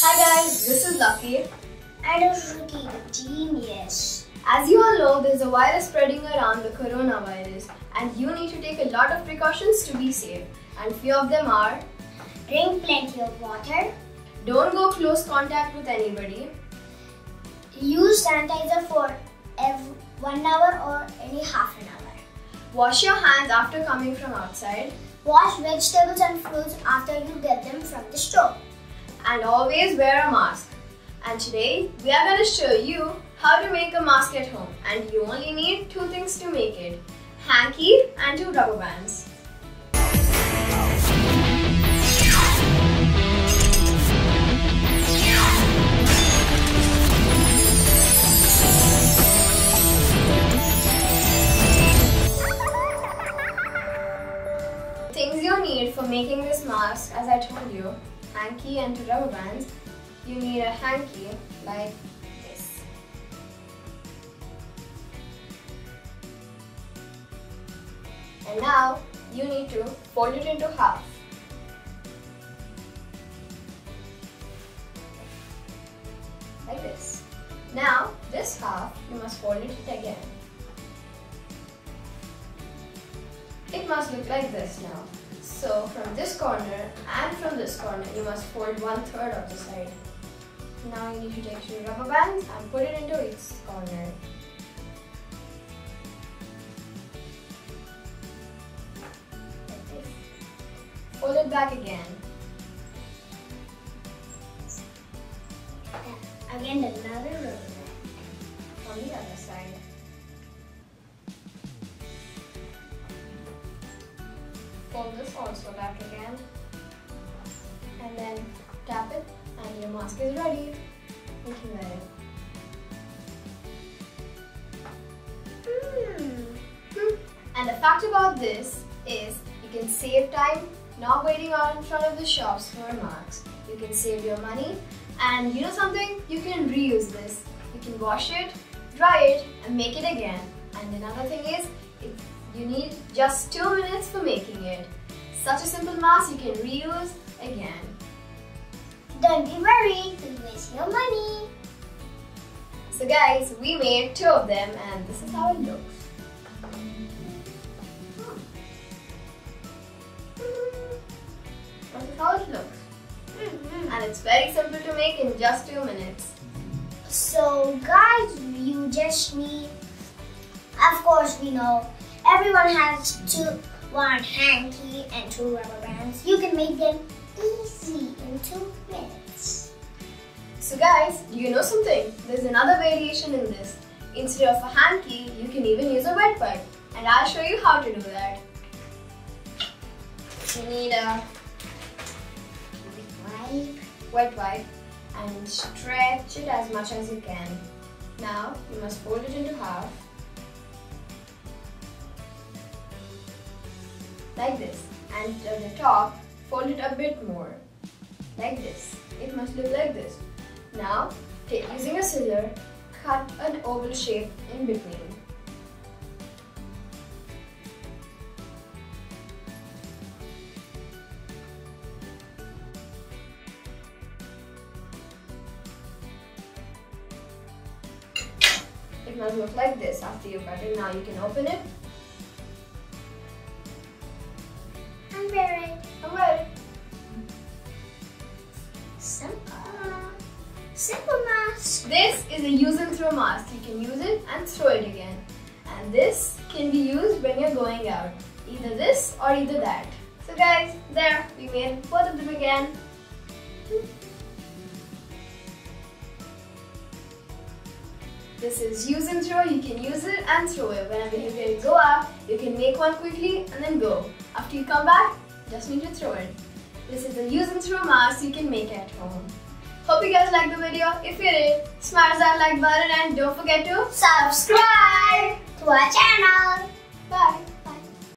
Hi guys, this is Lucky. And Shruti, the genius. As you all know, there's a virus spreading around the coronavirus, and you need to take a lot of precautions to be safe. And few of them are Drink plenty of water. don't go close contact with anybody, Use sanitizer for every one hour or any half an hour. wash your hands after coming from outside, Wash vegetables and fruits after you get them from the store. And always wear a mask. And today, we are going to show you how to make a mask at home. And you only need two things to make it hanky and two rubber bands. Things you need for making this mask, as I told you, hanky and two rubber bands. You need a hanky like this. And now you need to fold it into half. Like this. Now this half you must fold it again. It must look like this now. So from this corner and from this corner, you must fold one third of the side. Now you need to take your rubber bands and put it into each corner. Like this. Fold it back again. Again, another rubber on the other Fold this also back again. And then tap it and your mask is ready. You can wear it. And the fact about this is you can save time not waiting out in front of the shops for masks. You can save your money and you know something? You can reuse this. You can wash it, dry it and make it again. And another thing is it, you need just 2 minutes for making it. Such a simple mask you can reuse again. Don't be worried, don't waste your money. So guys, we made two of them and this is how it looks. This is how it looks. Mhm. And it's very simple to make in just two minutes. So, guys, you just need. Of course, we know everyone has two, one hanky and two rubber bands. You can make them easy in two minutes. So guys, you know something? There's another variation in this. Instead of a hanky, you can even use a wet wipe. And I'll show you how to do that. You need a wet Wipe. wet wipe and stretch it as much as you can. Now, you must fold it into half. Like this. And at the top, fold it a bit more. Like this. It must look like this. Now, take, using a scissor, cut an oval shape in between. It must look like this after you cut it. Now you can open it This is a use and throw mask. You can use it and throw it again. And this can be used when you're going out. Either this or either that. So guys, there, we made both of them again. This is use and throw. You can use it and throw it. Whenever you're going to go out, you can make one quickly and then go. After you come back, just need to throw it. This is a use and throw mask you can make at home. Hope you guys liked the video. If you did, smash that like button and don't forget to Subscribe to our channel. Bye.